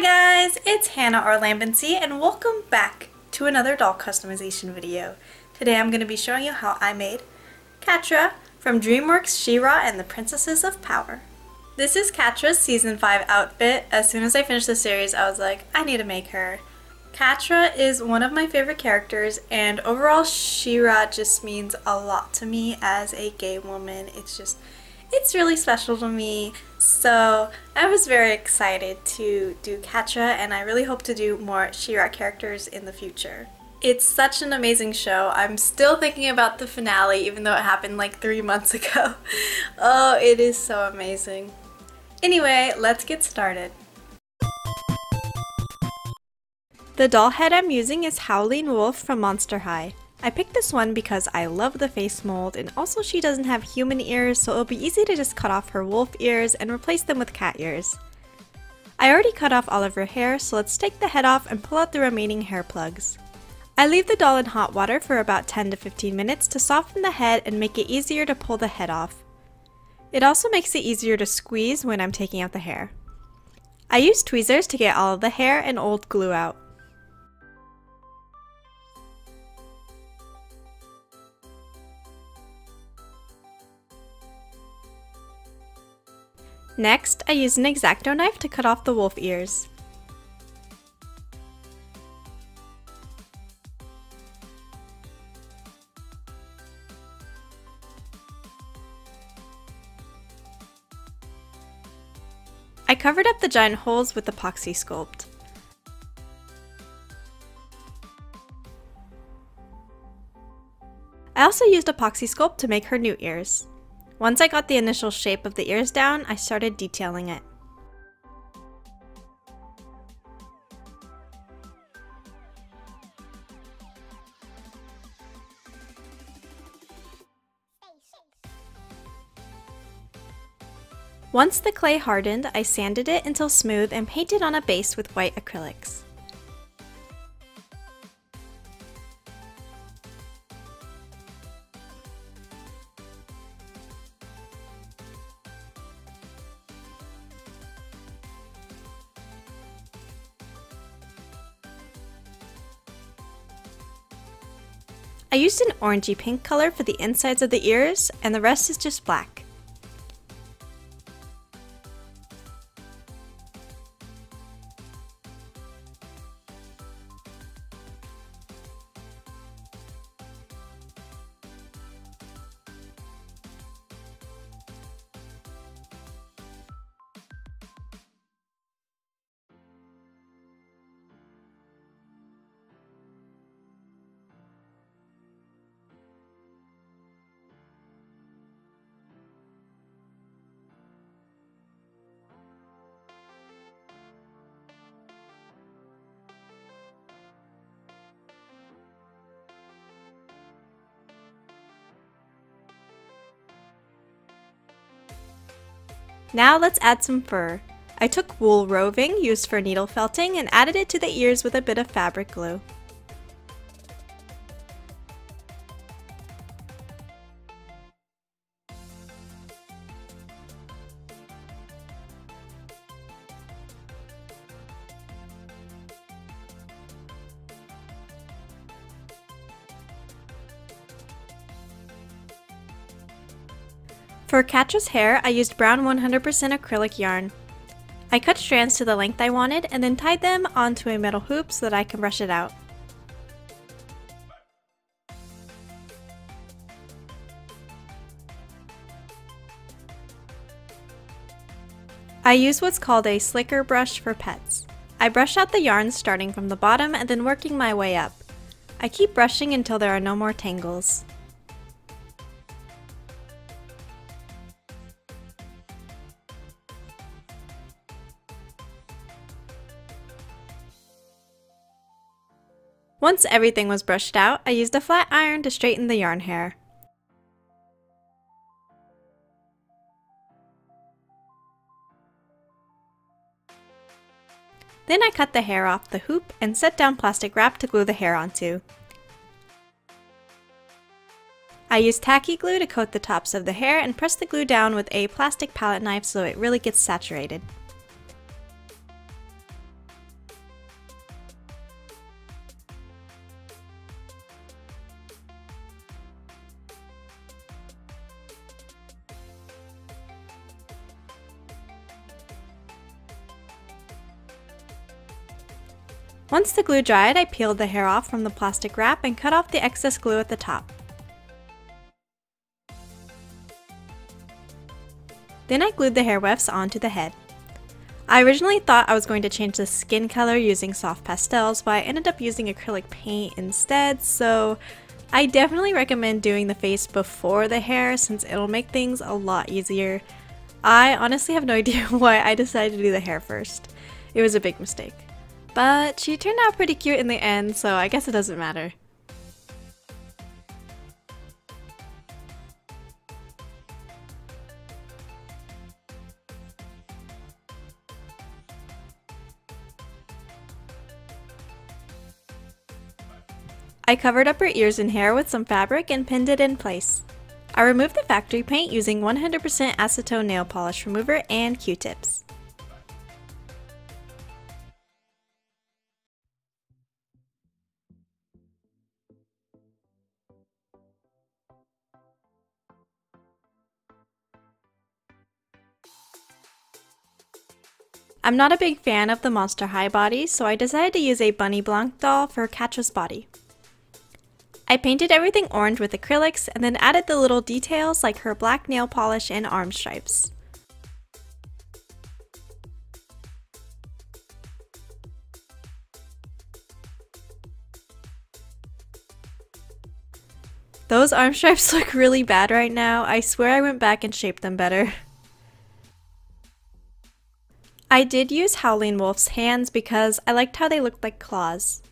Hi guys, it's Hannah or Lambency and welcome back to another doll customization video. Today I'm going to be showing you how I made Catra from DreamWorks She-Ra and the Princesses of Power. This is Catra's season 5 outfit. As soon as I finished the series I was like, I need to make her. Catra is one of my favorite characters and overall She-Ra just means a lot to me as a gay woman. It's just it's really special to me. So I was very excited to do Catra and I really hope to do more She-Ra characters in the future. It's such an amazing show. I'm still thinking about the finale even though it happened like three months ago. oh, it is so amazing. Anyway, let's get started. The doll head I'm using is Howleen Wolf from Monster High. I picked this one because I love the face mold and also she doesn't have human ears so it'll be easy to just cut off her wolf ears and replace them with cat ears. I already cut off all of her hair so let's take the head off and pull out the remaining hair plugs. I leave the doll in hot water for about 10 to 15 minutes to soften the head and make it easier to pull the head off. It also makes it easier to squeeze when I'm taking out the hair. I use tweezers to get all of the hair and old glue out. Next, I use an X-Acto knife to cut off the wolf ears. I covered up the giant holes with epoxy sculpt. I also used epoxy sculpt to make her new ears. Once I got the initial shape of the ears down, I started detailing it. Once the clay hardened, I sanded it until smooth and painted on a base with white acrylics. I used an orangey pink color for the insides of the ears, and the rest is just black. Now let's add some fur. I took wool roving used for needle felting and added it to the ears with a bit of fabric glue. For Catra's hair, I used brown 100% acrylic yarn. I cut strands to the length I wanted and then tied them onto a metal hoop so that I can brush it out. I use what's called a slicker brush for pets. I brush out the yarns starting from the bottom and then working my way up. I keep brushing until there are no more tangles. Once everything was brushed out, I used a flat iron to straighten the yarn hair. Then I cut the hair off the hoop and set down plastic wrap to glue the hair onto. I used tacky glue to coat the tops of the hair and press the glue down with a plastic palette knife so it really gets saturated. Once the glue dried, I peeled the hair off from the plastic wrap and cut off the excess glue at the top. Then I glued the hair wefts onto the head. I originally thought I was going to change the skin color using soft pastels, but I ended up using acrylic paint instead, so I definitely recommend doing the face before the hair since it'll make things a lot easier. I honestly have no idea why I decided to do the hair first. It was a big mistake. But she turned out pretty cute in the end, so I guess it doesn't matter. I covered up her ears and hair with some fabric and pinned it in place. I removed the factory paint using 100% acetone nail polish remover and q-tips. I'm not a big fan of the Monster High body, so I decided to use a Bunny Blanc doll for Catra's body. I painted everything orange with acrylics and then added the little details like her black nail polish and arm stripes. Those arm stripes look really bad right now. I swear I went back and shaped them better. I did use Howleen Wolf's hands because I liked how they looked like claws.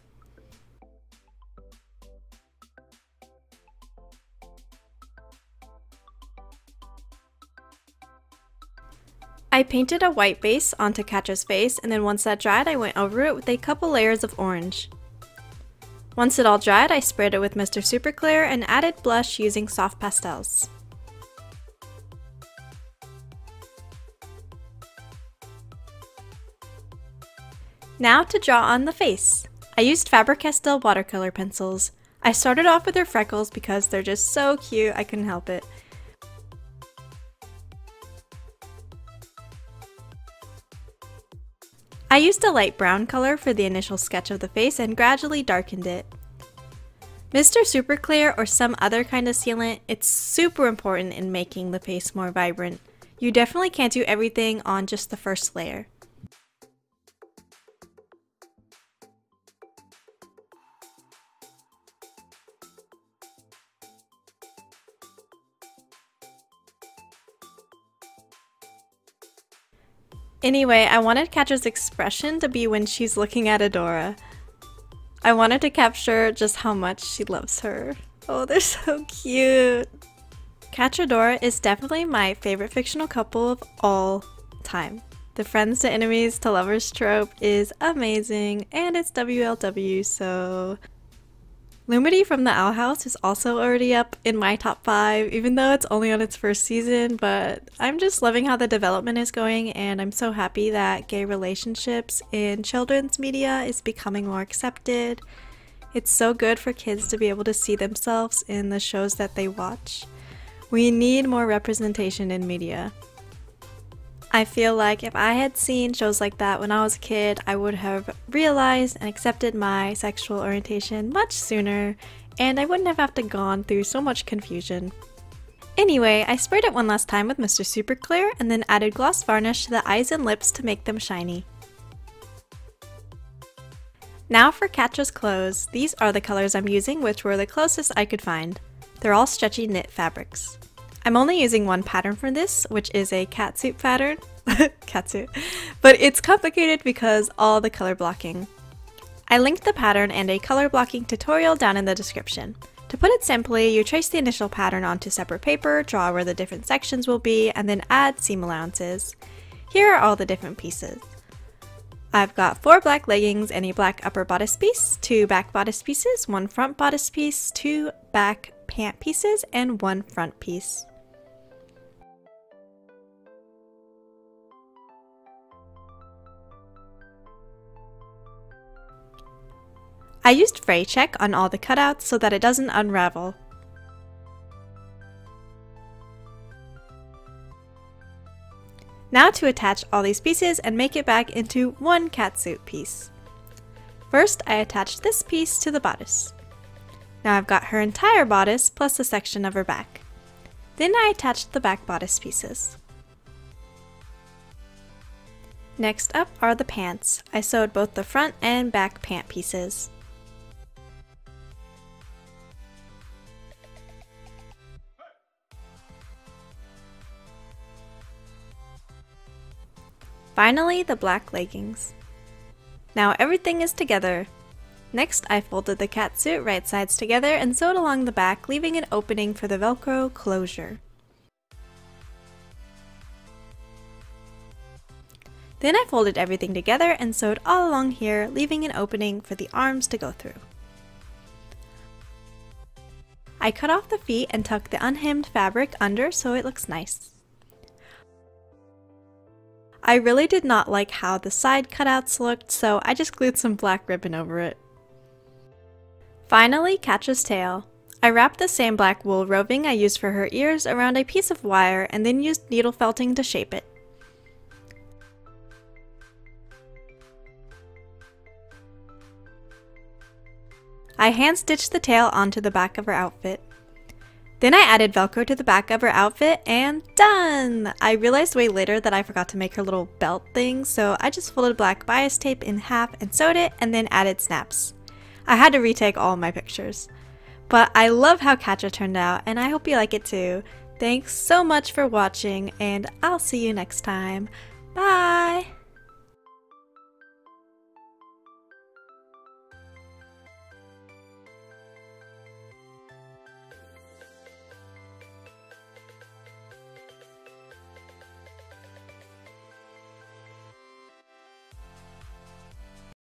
I painted a white base onto Catra's face and then once that dried I went over it with a couple layers of orange. Once it all dried I sprayed it with Mr. Super Clear and added blush using soft pastels. Now to draw on the face. I used Faber-Castell watercolor pencils. I started off with her freckles because they're just so cute I couldn't help it. I used a light brown color for the initial sketch of the face and gradually darkened it. Mr. Super Clear or some other kind of sealant, it's super important in making the face more vibrant. You definitely can't do everything on just the first layer. Anyway, I wanted Catra's expression to be when she's looking at Adora. I wanted to capture just how much she loves her. Oh, they're so cute. Catradora is definitely my favorite fictional couple of all time. The friends to enemies to lovers trope is amazing and it's WLW so Lumity from the Owl House is also already up in my top 5, even though it's only on its first season, but I'm just loving how the development is going and I'm so happy that gay relationships in children's media is becoming more accepted. It's so good for kids to be able to see themselves in the shows that they watch. We need more representation in media. I feel like if I had seen shows like that when I was a kid, I would have realized and accepted my sexual orientation much sooner, and I wouldn't have, have to gone through so much confusion. Anyway, I sprayed it one last time with Mr. Super Clear and then added gloss varnish to the eyes and lips to make them shiny. Now for Catra's clothes. These are the colors I'm using, which were the closest I could find. They're all stretchy knit fabrics. I'm only using one pattern for this, which is a catsuit pattern. catsuit. But it's complicated because all the color blocking. I linked the pattern and a color blocking tutorial down in the description. To put it simply, you trace the initial pattern onto separate paper, draw where the different sections will be, and then add seam allowances. Here are all the different pieces. I've got four black leggings and a black upper bodice piece, two back bodice pieces, one front bodice piece, two back pant pieces, and one front piece. I used fray check on all the cutouts so that it doesn't unravel. Now to attach all these pieces and make it back into one catsuit piece. First, I attached this piece to the bodice. Now I've got her entire bodice plus a section of her back. Then I attached the back bodice pieces. Next up are the pants. I sewed both the front and back pant pieces. Finally, the black leggings. Now everything is together. Next, I folded the cat suit right sides together and sewed along the back, leaving an opening for the Velcro closure. Then I folded everything together and sewed all along here, leaving an opening for the arms to go through. I cut off the feet and tucked the unhemmed fabric under so it looks nice. I really did not like how the side cutouts looked, so I just glued some black ribbon over it. Finally, Catra's tail. I wrapped the same black wool roving I used for her ears around a piece of wire and then used needle felting to shape it. I hand stitched the tail onto the back of her outfit. Then I added velcro to the back of her outfit and done! I realized way later that I forgot to make her little belt thing, so I just folded black bias tape in half and sewed it and then added snaps. I had to retake all my pictures. But I love how Catra turned out and I hope you like it too. Thanks so much for watching and I'll see you next time. Bye!